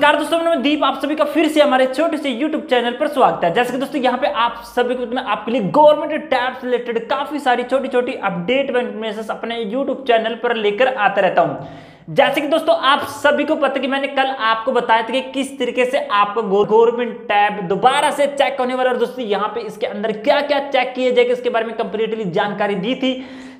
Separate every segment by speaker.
Speaker 1: नमस्कार दोस्तों मैं दीप। आप सभी का फिर से हमारे छोटे से YouTube चैनल पर स्वागत है। जैसे कि दोस्तों, यहाँ पे आप सभी को मैं आपके लिए गवर्नमेंट टैब से रिलेटेड काफ़ी सारी छोटी छोटी अपडेट इन्फॉर्मेशन अपने YouTube चैनल पर लेकर आता रहता हूँ। जैसे कि दोस्तों, आप सभी को पता कि मैंने कल आपको बताया था कि किस तरीके से आपको गवर्नमेंट टैब दोबारा से चेक होने वाला और दोस्तों, यहाँ पे इसके अंदर क्या क्या चेक किए जाएगा इसके बारे में कंप्लीटली जानकारी दी थी।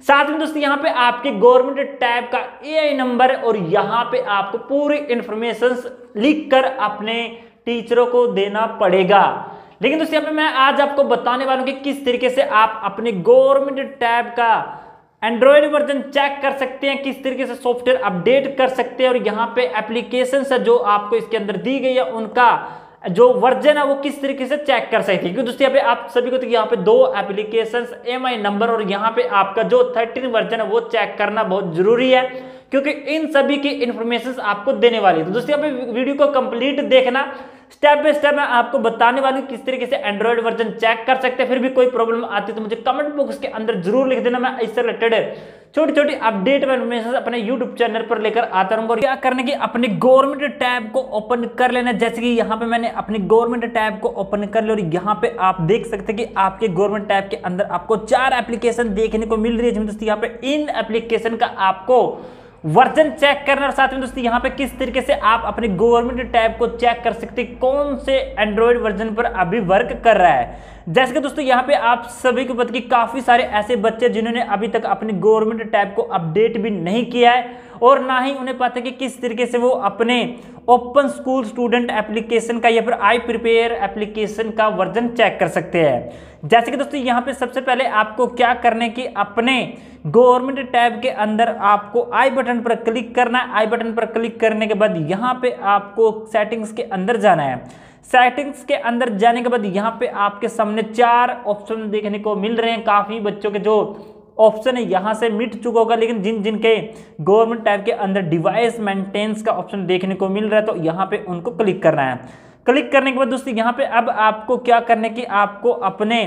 Speaker 1: साथ में दोस्तों, यहाँ पे आपके गवर्नमेंट टैब का एआई नंबर और यहाँ पे आपको पूरी इंफॉर्मेशन लिख कर अपने टीचरों को देना पड़ेगा। लेकिन दोस्तों, यहाँ पे मैं आज आपको बताने वाला हूँ कि किस तरीके से आप अपने गवर्नमेंट टैब का एंड्रॉयड वर्जन चेक कर सकते हैं, किस तरीके से सॉफ्टवेयर अपडेट कर सकते हैं और यहाँ पे एप्लीकेशन जो आपको इसके अंदर दी गई है, उनका जो वर्जन है वो किस तरीके से चेक कर सकते हैं? क्योंकि दोस्तों यहाँ पे आप सभी को तो यहाँ पे दो एप्लीकेशन एम आई नंबर और यहाँ पे आपका जो थर्टीन वर्जन है वो चेक करना बहुत ज़रूरी है, क्योंकि इन सभी की इंफॉर्मेशन आपको देने वाली है। तो दोस्तों यहाँ पे वीडियो को कंप्लीट देखना। स्टेप बाय स्टेप मैं आपको बताने वाली किस तरीके से एंड्रॉइड वर्जन चेक कर सकते हैं। फिर भी कोई प्रॉब्लम आती है तो मुझे कमेंट बॉक्स के अंदर ज़रूर लिख देना, मैं इससे रिलेटेड छोटी छोटी अपडेट इन्फॉर्मेशन अपने यूट्यूब चैनल पर लेकर आता रहूँगा क्या करने की अपने गवर्नमेंट टैब को ओपन कर लेना जैसे कि यहाँ पे मैंने अपने गवर्नमेंट टैब को ओपन कर लिया और यहाँ पे आप देख सकते हैं कि आपके गवर्नमेंट टैब के अंदर आपको चार एप्लीकेशन देखने को मिल रही है। जिसमें दोस्तों, यहाँ पे इन एप्लीकेशन का आपको वर्जन चेक करना और साथ में दोस्तों यहाँ पे किस तरीके से आप अपने गवर्नमेंट टैब को चेक कर सकते कौन से एंड्रॉयड वर्जन पर अभी वर्क कर रहा है? जैसे कि दोस्तों, यहाँ पे आप सभी को पता कि काफ़ी सारे ऐसे बच्चे जिन्होंने अभी तक अपने गवर्नमेंट टैब को अपडेट भी नहीं किया है और ना ही उन्हें पता कि किस तरीके से वो अपने ओपन स्कूल स्टूडेंट एप्लीकेशन का या फिर आई प्रिपेयर एप्लीकेशन का वर्जन चेक कर सकते हैं। जैसे कि दोस्तों, यहाँ पे सबसे पहले आपको क्या करने की अपने गवर्नमेंट टैब के अंदर आपको आई बटन पर क्लिक करना है। आई बटन पर क्लिक करने के बाद यहाँ पे आपको सेटिंग्स के अंदर जाना है। सेटिंग्स के अंदर जाने के बाद यहाँ पे आपके सामने चार ऑप्शन देखने को मिल रहे हैं। काफ़ी बच्चों के जो ऑप्शन है, यहाँ से मिट चुका होगा, लेकिन जिन जिनके गवर्नमेंट टाइप के अंदर डिवाइस मेंटेनेंस का ऑप्शन देखने को मिल रहा है तो यहाँ पे उनको क्लिक करना है। क्लिक करने के बाद दोस्तों, यहाँ पे अब आपको क्या करने की आपको अपने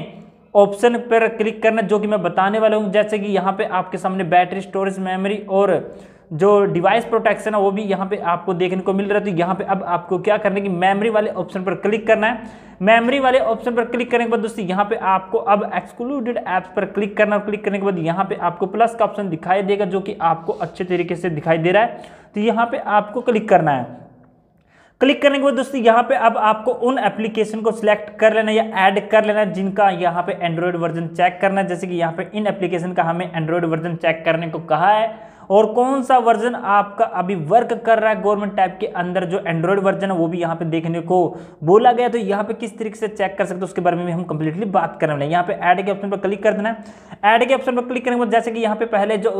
Speaker 1: ऑप्शन पर क्लिक करना जो कि मैं बताने वाला हूँ। जैसे कि यहाँ पे आपके सामने बैटरी स्टोरेज मेमोरी और जो डिवाइस प्रोटेक्शन है वो भी यहाँ पे आपको देखने को मिल रहा है। तो यहाँ पे अब आपको क्या करने की मेमोरी वाले ऑप्शन पर क्लिक करना है। मेमोरी वाले ऑप्शन पर क्लिक करने के बाद दोस्तों, यहाँ पे आपको अब एक्सक्लूडेड ऐप्स पर क्लिक करना और क्लिक करने के बाद यहाँ पे आपको प्लस का ऑप्शन दिखाई देगा, जो कि आपको अच्छे तरीके से दिखाई दे रहा है। तो यहाँ पे आपको क्लिक करना है। क्लिक करने के बाद दोस्तों, यहाँ पे अब आपको उन एप्लीकेशन को सिलेक्ट कर लेना या ऐड कर लेना जिनका यहाँ पे एंड्रॉयड वर्जन चेक करना है। जैसे कि यहाँ पे इन एप्लीकेशन का हमें एंड्रॉयड वर्जन चेक करने को कहा है। और कौन सा वर्जन आपका अभी वर्क कर रहा है गवर्नमेंट टैब के अंदर, जो एंड्रॉयड वर्जन है, वो भी यहाँ पे देखने को बोला गया तो यहाँ पे किस तरीके से चेक कर सकते हैं, उसके बारे में हम कंप्लीटली बात करने वाले यहाँ पे ऐड के ऑप्शन पर क्लिक कर देना है। ऐड के ऑप्शन पर क्लिक करने के बाद, जैसे कि यहाँ पे पहले जो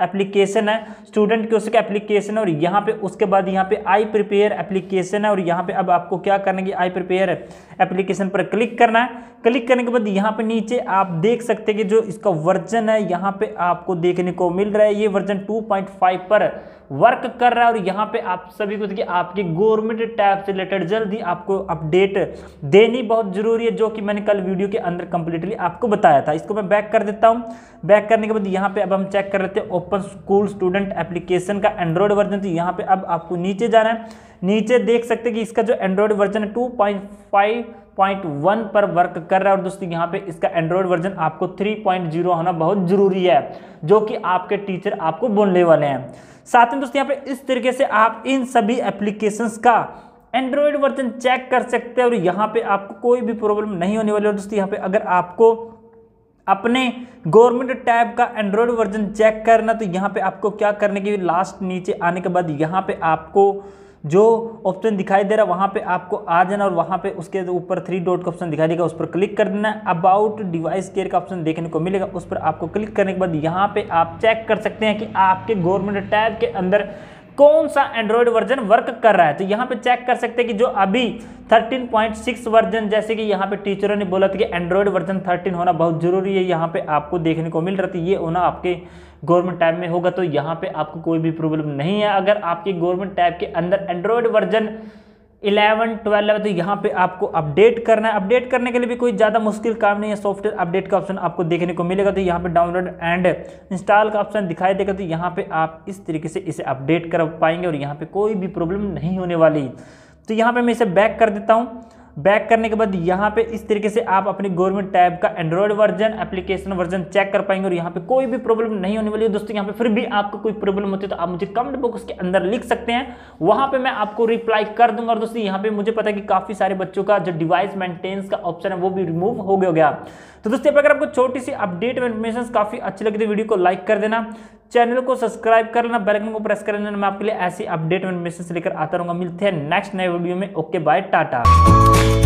Speaker 1: एप्लीकेशन है स्टूडेंट की उसके एप्लीकेशन है, और यहाँ पे उसके बाद यहाँ पे आई प्रिपेयर एप्लीकेशन है, और यहाँ पे अब आपको क्या करना है आई प्रिपेयर एप्लीकेशन पर क्लिक करना है। क्लिक करने के बाद यहाँ पे नीचे आप देख सकते हैं कि जो इसका वर्जन है, यहाँ पे आपको देखने को मिल रहा है। ये वर्जन 2.5 पर वर्क कर रहा है और यहाँ पे आप सभी को देखिए, आपकी गवर्नमेंट टैब से रिलेटेड जल्दी आपको अपडेट देनी बहुत ज़रूरी है, जो कि मैंने कल वीडियो के अंदर कंप्लीटली आपको बताया था। इसको मैं बैक कर देता हूँ। बैक करने के बाद यहाँ पे अब हम चेक कर लेते हैं ओपन स्कूल स्टूडेंट एप्लीकेशन का एंड्रॉयड वर्जन तो यहाँ पे अब आपको नीचे जाना है। नीचे देख सकते हैं कि इसका जो एंड्रॉयड वर्जन है टू पॉइंट वन पर वर्क कर रहा है और दोस्तों यहाँ पे इसका एंड्रॉयड वर्जन आपको 3.0 होना बहुत ज़रूरी है, जो कि आपके टीचर आपको बोलने वाले हैं। साथ में दोस्तों यहाँ पे इस तरीके से आप इन सभी एप्लीकेशंस का एंड्रॉयड वर्जन चेक कर सकते हैं और यहाँ पे आपको कोई भी प्रॉब्लम नहीं होने वाली। और दोस्तों यहाँ पे अगर आपको अपने गवर्नमेंट टैब का एंड्रॉयड वर्जन चेक करना तो यहाँ पे आपको क्या करने की लास्ट नीचे आने के बाद यहाँ पे आपको जो ऑप्शन दिखाई दे रहा है, वहाँ पे आपको आ जाना और वहाँ पे उसके ऊपर थ्री डॉट का ऑप्शन दिखाई देगा, उस पर क्लिक कर देना अबाउट डिवाइस केयर का ऑप्शन देखने को मिलेगा, उस पर आपको क्लिक करने के बाद यहाँ पे आप चेक कर सकते हैं कि आपके गवर्नमेंट टैब के अंदर कौन सा एंड्रॉयड वर्जन वर्क कर रहा है? तो यहाँ पे चेक कर सकते हैं कि जो अभी 13.6 वर्जन जैसे कि यहाँ पे टीचरों ने बोला था कि एंड्रॉयड वर्जन 13 होना बहुत ज़रूरी है। यहाँ पे आपको देखने को मिल रहा था, ये होना आपके गवर्नमेंट टैब में होगा तो यहाँ पे आपको कोई भी प्रॉब्लम नहीं है। अगर आपके गवर्नमेंट टैब के अंदर एंड्रॉयड वर्जन 11, 12 तो यहाँ पे आपको अपडेट करना है। अपडेट करने के लिए भी कोई ज़्यादा मुश्किल काम नहीं है। सॉफ्टवेयर अपडेट का ऑप्शन आपको देखने को मिलेगा। तो यहाँ पे डाउनलोड एंड इंस्टॉल का ऑप्शन दिखाई देगा। तो यहाँ पे आप इस तरीके से इसे अपडेट कर पाएँगे और यहाँ पे कोई भी प्रॉब्लम नहीं होने वाली। तो यहाँ पर मैं इसे बैक कर देता हूँ। बैक करने के बाद यहाँ पे इस तरीके से आप अपनी गवर्नमेंट टैब का Android version application version check कर पाएँगे और यहाँ पे कोई भी प्रॉब्लम नहीं होने वाली है। दोस्तों, यहाँ पे फिर भी आपको कोई प्रॉब्लम होती है तो आप मुझे कमेंट बॉक्स के अंदर लिख सकते हैं। वहाँ पे मैं आपको रिप्लाई कर दूँगा और दोस्तों, यहाँ पे मुझे पता है कि काफ़ी सारे बच्चों का जो डिवाइस मेंटेनेंस का ऑप्शन है वो भी रिमूव हो गया तो दोस्तों अगर आपको छोटी सी अपडेट और इन्फॉर्मेशन काफ़ी अच्छी लगी तो वीडियो को लाइक कर देना। चैनल को सब्सक्राइब कर लेना बेलकन को प्रेस कर लेना, मैं आपके लिए ऐसी अपडेट इन्फॉर्मेशन लेकर आता रहूँगा। मिलते हैं नेक्स्ट नए वीडियो में। Okay bye tata.